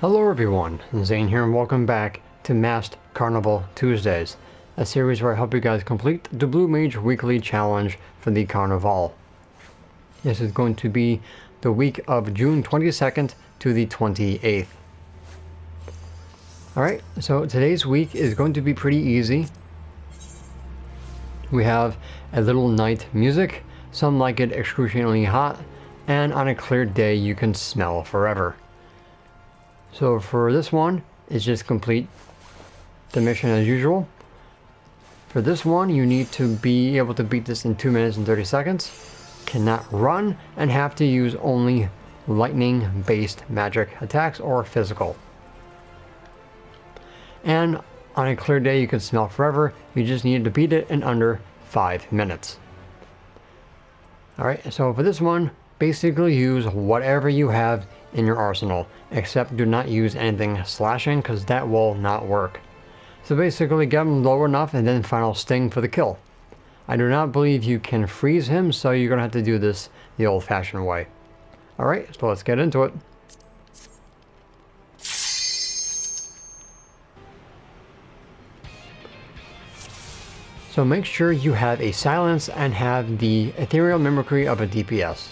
Hello everyone, Zane here and welcome back to Masked Carnivale Tuesdays, a series where I help you guys complete the Blue Mage Weekly Challenge for the Carnivale. This is going to be the week of June 22nd to the 28th. Alright, so today's week is going to be pretty easy. We have a little knight music, some like it excruciatingly hot, and on a clear day you can smell forever. So for this one, it's just complete the mission as usual. For this one, you need to be able to beat this in 2 minutes and 30 seconds, cannot run, and have to use only lightning-based magic attacks or physical. And on a clear day, you can smell forever. You just need to beat it in under 5 minutes. Alright, so for this one, basically use whatever you have in your arsenal, except do not use anything slashing because that will not work. So basically get him low enough and then final sting for the kill. I do not believe you can freeze him, so you're going to have to do this the old-fashioned way. Alright, so let's get into it. So make sure you have a silence and have the ethereal mimicry of a DPS.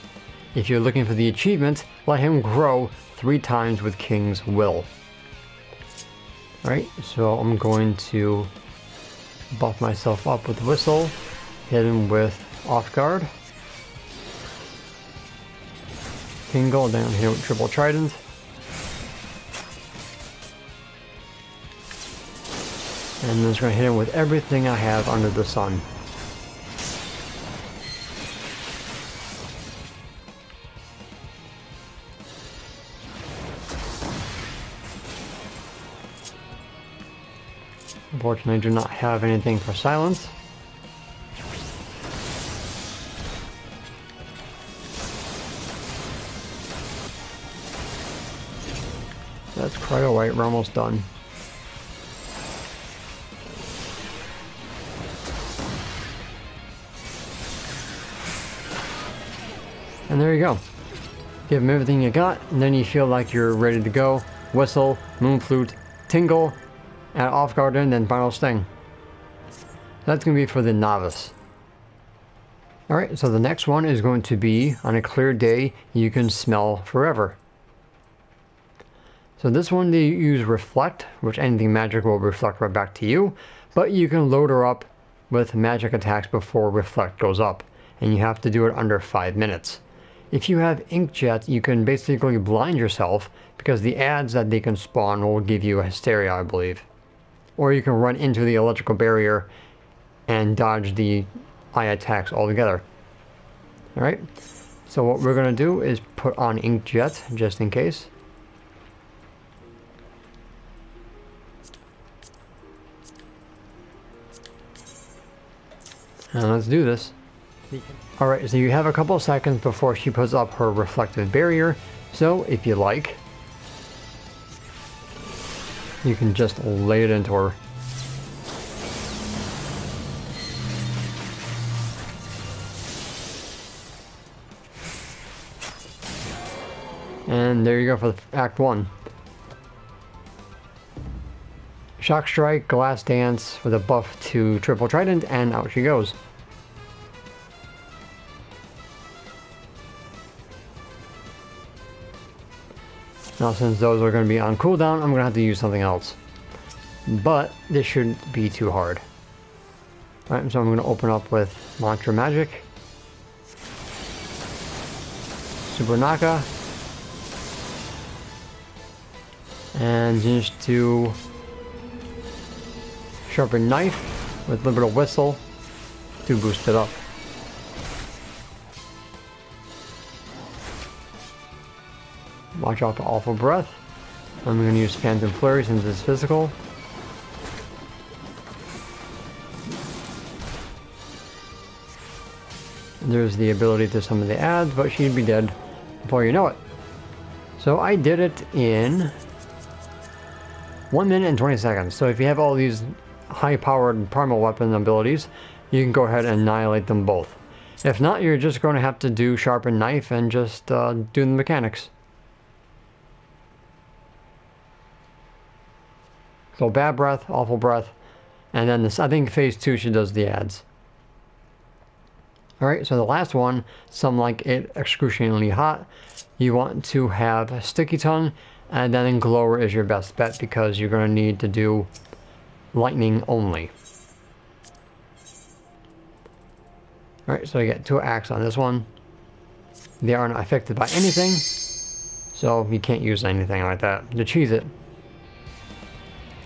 If you're looking for the achievement, let him grow three times with King's Will. Alright, so I'm going to buff myself up with Whistle, hit him with Off Guard, Tingle down here with Triple Trident, and I'm just to hit him with everything I have under the sun. Unfortunately, do not have anything for silence. That's quite alright, we're almost done. And there you go. Give him everything you got, and then you feel like you're ready to go. Whistle, Moon Flute, Tingle, and Off Guard, and then Final Sting. That's going to be for the Novice. Alright, so the next one is going to be, on a clear day, you can smell forever. So this one they use Reflect, which anything magic will reflect right back to you, but you can load her up with magic attacks before Reflect goes up, and you have to do it under 5 minutes. If you have Inkjet, you can basically blind yourself because the ads that they can spawn will give you a Hysteria, I believe. Or you can run into the electrical barrier and dodge the eye attacks altogether. Alright, so what we're going to do is put on Inkjet just in case. And let's do this. Alright, so you have a couple seconds before she puts up her reflective barrier, so if you like, you can just lay it into her. And there you go for the Act 1. Shock Strike, Glass Dance with a buff to Triple Trident, and out she goes. Now since those are going to be on cooldown, I'm going to have to use something else. But this shouldn't be too hard. Alright, so I'm going to open up with Matra Magic. Surpanakha. And just to Sharpen Knife with Liberal Whistle to boost it up. Watch out for Awful Breath. I'm going to use Phantom Flurry since it's physical. There's the ability to summon the ads, but she'd be dead before you know it. So I did it in 1 minute and 20 seconds. So if you have all these high-powered primal weapon abilities, you can go ahead and annihilate them both. If not, you're just going to have to do Sharpen Knife and just uh, do the mechanics. So bad breath, awful breath, and then this. I think phase two she does the ads. All right, so the last one, some like it excruciatingly hot. You want to have sticky tongue, and then glower is your best bet because you're going to need to do lightning only. All right, so I get two acts on this one. They are not affected by anything, so you can't use anything like that to cheese it.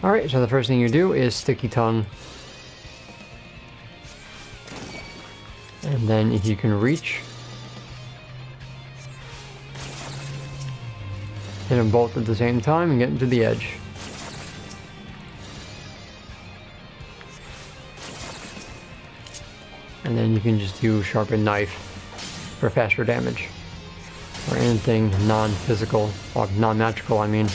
Alright, so the first thing you do is sticky tongue. And then if you can reach, hit them both at the same time and get into the edge. And then you can just do sharpened knife for faster damage. Or anything non-physical, or non-magical I mean.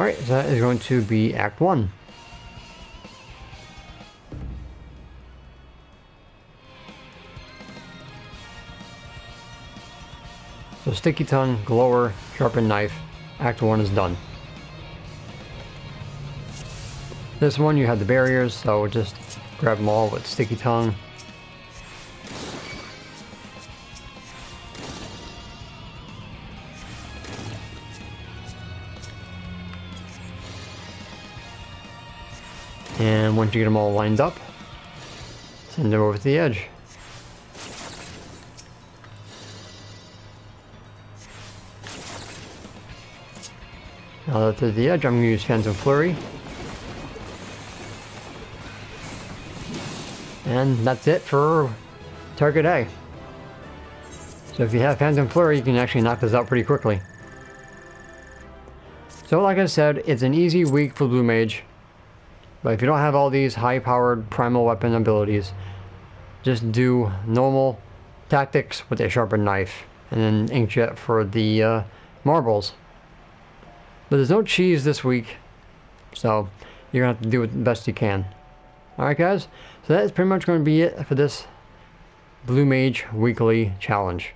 Alright, so that is going to be Act 1. So sticky tongue, glower, sharpened knife, Act 1 is done. This one you had the barriers, so just grab them all with sticky tongue. And once you get them all lined up, send them over to the edge. Now they're the edge, I'm going to use Phantom Flurry. And that's it for target A. So if you have Phantom Flurry, you can actually knock this out pretty quickly. So like I said, it's an easy week for Blue Mage. But if you don't have all these high-powered primal weapon abilities, just do normal tactics with a sharpened knife, and then inkjet for the uh, marbles. But there's no cheese this week, so you're gonna have to do it the best you can. Alright guys, so that is pretty much going to be it for this Blue Mage Weekly Challenge.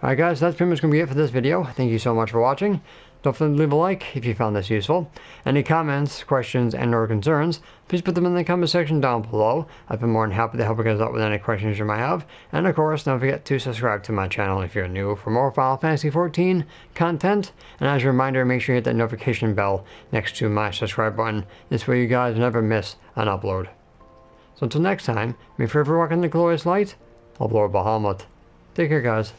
Alright guys, that's pretty much going to be it for this video. Thank you so much for watching. Don't forget to leave a like if you found this useful. Any comments, questions, and or concerns, please put them in the comment section down below. I've been more than happy to help you guys out with any questions you might have. And of course, don't forget to subscribe to my channel if you're new for more Final Fantasy XIV content. And as a reminder, make sure you hit that notification bell next to my subscribe button. This way you guys never miss an upload. So until next time, may forever walk in the glorious light, blow a Bahamut. Take care guys.